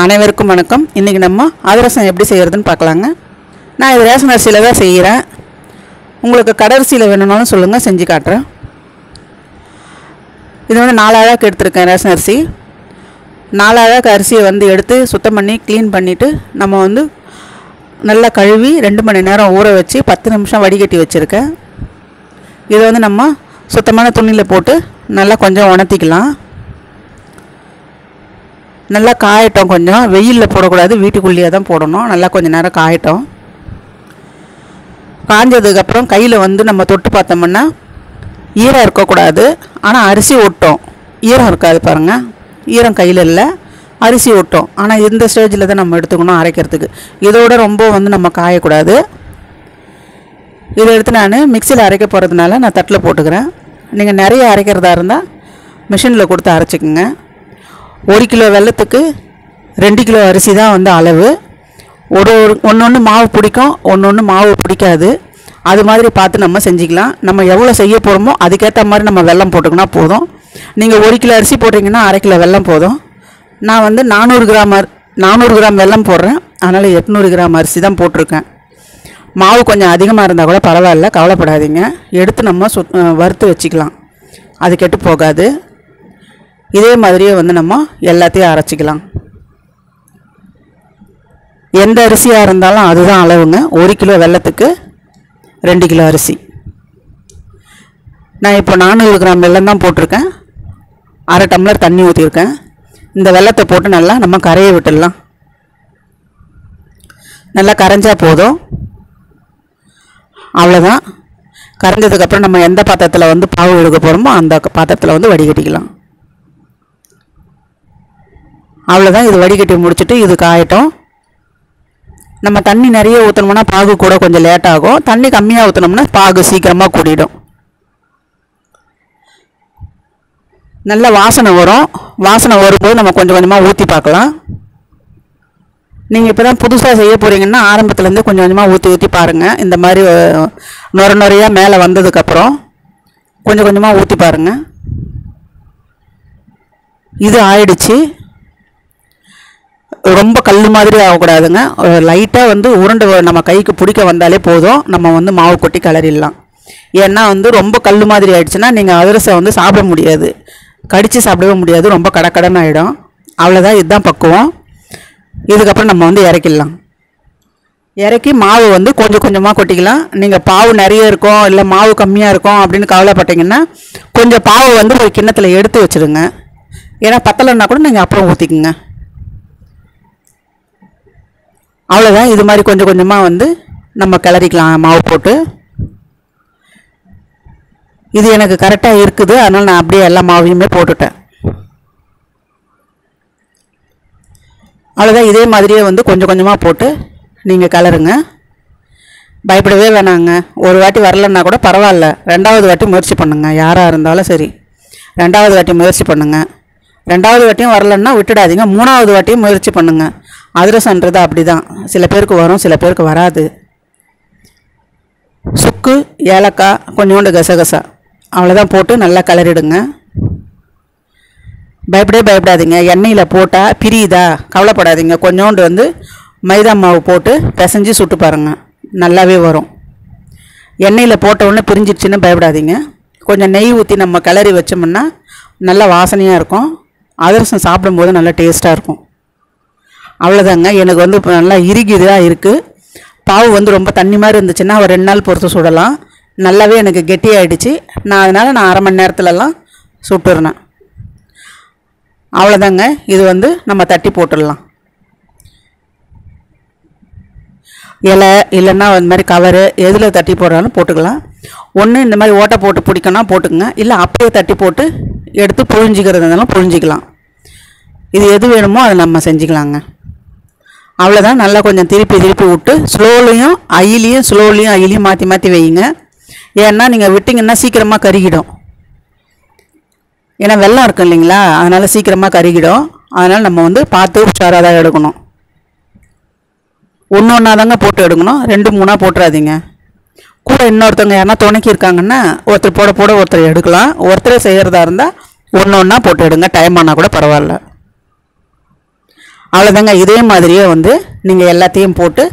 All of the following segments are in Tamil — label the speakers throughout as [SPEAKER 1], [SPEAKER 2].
[SPEAKER 1] அனைவருக்கும் வணக்கம். இன்றைக்கி நம்ம அதிரசம் எப்படி செய்கிறதுன்னு பார்க்கலாங்க. நான் இது ரேஷன் அரிசியில் தான் செய்கிறேன் உங்களுக்கு கடரிசியில் வேணும்னாலும் சொல்லுங்கள் செஞ்சு காட்டுறேன். இது வந்து நாலு எடுத்திருக்கேன் ரேஷன் அரிசி. நாலு அரிசியை வந்து எடுத்து சுத்தம் பண்ணி க்ளீன் பண்ணிவிட்டு நம்ம வந்து நல்லா கழுவி ரெண்டு மணி நேரம் ஊற வச்சு பத்து நிமிஷம் வடிகட்டி வச்சுருக்கேன். இதை வந்து நம்ம சுத்தமான துணியில் போட்டு நல்லா கொஞ்சம் உணர்த்திக்கலாம். நல்லா காயட்டும் கொஞ்சம். வெயிலில் போடக்கூடாது. வீட்டுக்குள்ளேயே தான் போடணும். நல்லா கொஞ்சம் நேரம் காயட்டும். காஞ்சதுக்கப்புறம் கையில் வந்து நம்ம தொட்டு பார்த்தோம்னா ஈரம் இருக்கக்கூடாது. ஆனால் அரிசி ஒட்டும். ஈரம் இருக்காது பாருங்கள் ஈரம் கையில் இல்லை. அரிசி ஒட்டும். ஆனால் இந்த ஸ்டேஜில் தான் நம்ம எடுத்துக்கணும் அரைக்கிறதுக்கு. இதோட ரொம்ப வந்து நம்ம காயக்கூடாது. இதை எடுத்து நான் மிக்சியில் அரைக்க போகிறதுனால நான் தட்டில் போட்டுக்கிறேன். நீங்கள் நிறைய அரைக்கிறதா இருந்தால் மிஷினில் கொடுத்து அரைச்சிக்கோங்க. ஒரு கிலோ வெல்லத்துக்கு ரெண்டு கிலோ அரிசி தான் வந்து அளவு. ஒரு ஒரு ஒன்று ஒன்று மாவு பிடிக்கும் ஒன்று ஒன்று மாவு பிடிக்காது. அது மாதிரி பார்த்து நம்ம செஞ்சுக்கலாம். நம்ம எவ்வளோ செய்ய போகிறோமோ அதுக்கேற்ற மாதிரி நம்ம வெல்லம் போட்டுக்கினா போதும். நீங்கள் ஒரு கிலோ அரிசி போடுறீங்கன்னா அரை கிலோ வெல்லம் போதும். நான் வந்து நானூறு கிராம் அரி- நானூறு கிராம் வெல்லம் போடுறேன். அதனால் எட்நூறு கிராம் அரிசி தான் போட்டிருக்கேன். மாவு கொஞ்சம் அதிகமாக இருந்தால் கூட பரவாயில்ல கவலைப்படாதீங்க. எடுத்து நம்ம சுத் வறுத்து வச்சுக்கலாம். அது கெட்டு போகாது. இதே மாதிரியே வந்து நம்ம எல்லாத்தையும் அரைச்சிக்கலாம். எந்த அரிசியாக இருந்தாலும் அதுதான் அளவுங்க. ஒரு கிலோ வெல்லத்துக்கு ரெண்டு கிலோ அரிசி. நான் இப்போ நானூறு கிராம் வெல்லம் தான் போட்டிருக்கேன். அரை டம்ளர் தண்ணி ஊற்றிருக்கேன் இந்த வெல்லத்தை போட்டு நல்லா நம்ம கரையை விட்டுடலாம். நல்லா கரைஞ்சா போதும். அவ்வளோதான் கரைஞ்சதுக்கப்புறம் நம்ம எந்த பாத்திரத்தில் வந்து பாவு எடுக்க போகிறோமோ அந்த பாத்திரத்தில் வந்து வடிகட்டிக்கலாம். அவ்வளோதான் இது வடிகட்டி முடிச்சுட்டு இது காயட்டும். நம்ம தண்ணி நிறைய ஊற்றணும்னா பாகு கூட கொஞ்சம் லேட் ஆகும். தண்ணி கம்மியாக ஊற்றினோம்னா பாகு சீக்கிரமாக கூடிடும். நல்ல வாசனை வரும். வாசனை வரும்போது நம்ம கொஞ்சம் கொஞ்சமாக ஊற்றி பார்க்கலாம். நீங்கள் இப்போ தான் புதுசாக செய்ய போகிறீங்கன்னா ஆரம்பத்துலேருந்து கொஞ்சம் கொஞ்சமாக ஊற்றி ஊற்றி பாருங்கள் இந்த மாதிரி நுர நுறையாக மேலே வந்ததுக்கப்புறம் கொஞ்சம் கொஞ்சமாக ஊற்றி பாருங்கள் இது ஆயிடுச்சு. ரொம்ப கல் மாதிரி ஆகக்கூடாதுங்க. லைட்டாக வந்து உருண்டை நம்ம கைக்கு பிடிக்க வந்தாலே போதும். நம்ம வந்து மாவு கொட்டி கிளறிடலாம். ஏன்னா வந்து ரொம்ப கல் மாதிரி ஆயிடுச்சுன்னா நீங்கள் அதிரசம் வந்து சாப்பிட முடியாது. கடித்து சாப்பிடவே முடியாது. ரொம்ப கடக்கடன் ஆகிடும் அவ்வளோதான் இதுதான் பக்குவம். இதுக்கப்புறம் நம்ம வந்து இறக்கிடலாம். இறக்கி மாவு வந்து கொஞ்சம் கொஞ்சமாக கொட்டிக்கலாம். நீங்கள் பாவு நிறைய இருக்கும் இல்லை மாவு கம்மியாக இருக்கும் அப்படின்னு கவலைப்பட்டீங்கன்னா கொஞ்சம் பாவு வந்து ஒரு கிண்ணத்தில் எடுத்து வச்சுருங்க ஏன்னா பத்தலைன்னா கூட நீங்கள் அப்புறம் ஊற்றிக்குங்க அவ்வளோதான் இது மாதிரி கொஞ்சம் கொஞ்சமாக வந்து நம்ம கிளறிக்கலாம். மாவு போட்டு. இது எனக்கு கரெக்டாக இருக்குது. அதனால் நான் அப்படியே எல்லா மாவையுமே போட்டுட்டேன். அவ்வளோதான் இதே மாதிரியே வந்து கொஞ்சம் கொஞ்சமாக போட்டு நீங்கள் கலருங்க பயப்படவே வேணாங்க. ஒரு வாட்டி வரலன்னா கூட பரவாயில்ல. ரெண்டாவது வாட்டி முயற்சி பண்ணுங்க. யாராக இருந்தாலும் சரி. ரெண்டாவது வாட்டி முயற்சி பண்ணுங்க. ரெண்டாவது வாட்டியும் வரலன்னா விட்டுடாதீங்க. மூணாவது வாட்டியும் முயற்சி பண்ணுங்கள் அதிரசன்றது அப்படி தான் சில பேருக்கு வரும் சில பேருக்கு வராது. சுக்கு ஏலக்காய் கொஞ்சோண்டு கசகசா. அவ்வளோதான் போட்டு நல்லா கலரிடுங்க பயப்படவே பயப்படாதீங்க. எண்ணெயில் போட்டால் பிரியுதா? கவலைப்படாதீங்க. கொஞ்சோண்டு வந்து மைதா மாவு போட்டு பிசைஞ்சு சுட்டு பாருங்கள் நல்லாவே வரும். எண்ணெயில் போட்ட உடனே பிரிஞ்சிடுச்சுன்னு பயப்படாதீங்க. கொஞ்சம் நெய் ஊற்றி நம்ம கிளறி வச்சோம்னா நல்ல வாசனையாக இருக்கும். அதிரசம் சாப்பிடும்போது நல்லா டேஸ்ட்டாக இருக்கும். அவ்வளோதாங்க எனக்கு வந்து இப்போ நல்லா இறுகிதாக இருக்குது பாவு வந்து ரொம்ப தண்ணி மாதிரி இருந்துச்சுன்னா ஒரு ரெண்டு நாள் பொறுத்து சுடலாம். நல்லாவே எனக்கு கெட்டியாகிடுச்சு நான் அதனால் நான் அரை மணி நேரத்துலலாம் சுட்டுறேன் அவ்வளோதாங்க இது வந்து நம்ம தட்டி போட்டுடலாம். இலை இல்லைன்னா அந்த மாதிரி கவரு எதில் தட்டி போடுறாலும் போட்டுக்கலாம். ஒன்று இந்த மாதிரி ஓட்டை போட்டு பிடிக்கணும் போட்டுக்கங்க. இல்லை அப்படியே தட்டி போட்டு எடுத்து புழிஞ்சிக்கிறதுனாலும் இருந்தாலும் புழிஞ்சிக்கலாம். இது எது வேணுமோ அதை நம்ம செஞ்சுக்கலாங்க. அவ்வளோதான் நல்லா கொஞ்சம் திருப்பி திருப்பி விட்டு ஸ்லோலையும் ஐயிலையும் ஸ்லோலையும் ஐயிலையும் மாற்றி மாற்றி வைங்க ஏன்னா நீங்கள் விட்டிங்கன்னா சீக்கிரமாக கருகிடும். ஏன்னா வெள்ளம் இருக்கும் இல்லைங்களா? அதனால் சீக்கிரமாக கருகிடும். அதனால் நம்ம வந்து பார்த்து உஷாராக தான் எடுக்கணும். ஒன்று ஒன்றா தாங்க போட்டு எடுக்கணும். ரெண்டு மூணாக போட்டுறாதீங்க. கூட இன்னொருத்தவங்க யாருன்னா துணைக்கி இருக்காங்கன்னா ஒருத்தர் போட போட ஒருத்தர் எடுக்கலாம். ஒருத்தரே செய்கிறதா இருந்தால் ஒன்று ஒன்றா போட்டு எடுங்க. டைம் ஆனால் கூட பரவாயில்ல. அவ்வளோதாங்க இதே மாதிரியே வந்து நீங்கள் எல்லாத்தையும் போட்டு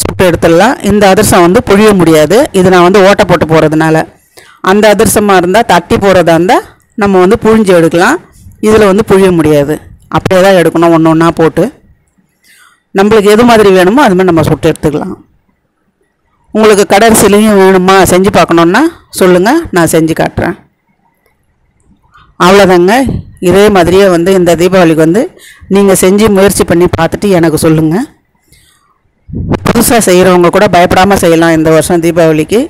[SPEAKER 1] சுட்டு எடுத்துடலாம். இந்த அதிரசம் வந்து புழிய முடியாது. இது நான் வந்து ஓட்டை போட்டு போகிறதுனால அந்த அதிரசமாக இருந்தால் தட்டி போகிறதா இருந்தால் நம்ம வந்து புழிஞ்சு எடுக்கலாம். இதில் வந்து புழிய முடியாது. அப்படியே தான் எடுக்கணும். ஒன்று ஒன்றா போட்டு. நம்மளுக்கு எது மாதிரி வேணுமோ அது மாதிரி நம்ம சுட்டு எடுத்துக்கலாம். உங்களுக்கு கடற்சிலையும் வேணுமா? செஞ்சு பார்க்கணுன்னா சொல்லுங்கள் நான் செஞ்சு காட்டுறேன். அவ்வளோதாங்க இதே மாதிரியே வந்து இந்த தீபாவளிக்கு வந்து நீங்கள் செஞ்சு முயற்சி பண்ணி பார்த்துட்டு எனக்கு சொல்லுங்கள் புதுசாக செய்கிறவங்க கூட பயப்படாமல் செய்யலாம் இந்த வருஷம் தீபாவளிக்கு.